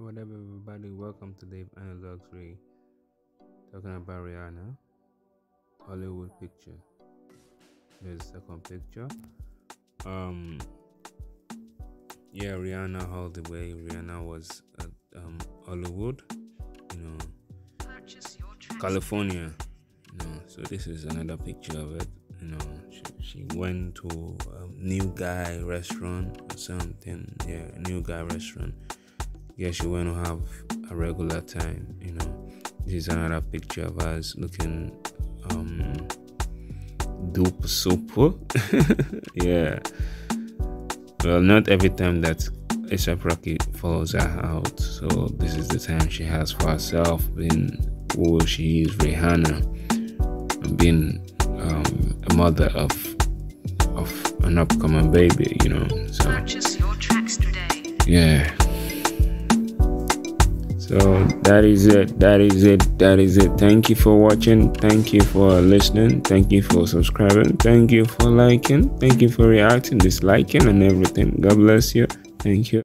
What up, everybody? Welcome to Dave Analog 3. Talking about Rihanna, Hollywood picture. There's the second picture. Um, yeah, Rihanna all the way. Rihanna was at um, Hollywood, you know, California. You know, so this is another picture of it. You know, she, she went to a new guy restaurant or something. Yeah, a new guy restaurant yeah, she went to have a regular time, you know. This is another picture of us looking um dope super. yeah. Well not every time that ASAP Rocky follows her out. So this is the time she has for herself, being who she is, Rihanna, being um, a mother of of an upcoming baby, you know. So Purchase your tracks today. yeah. So that is it. That is it. That is it. Thank you for watching. Thank you for listening. Thank you for subscribing. Thank you for liking. Thank you for reacting, disliking, and everything. God bless you. Thank you.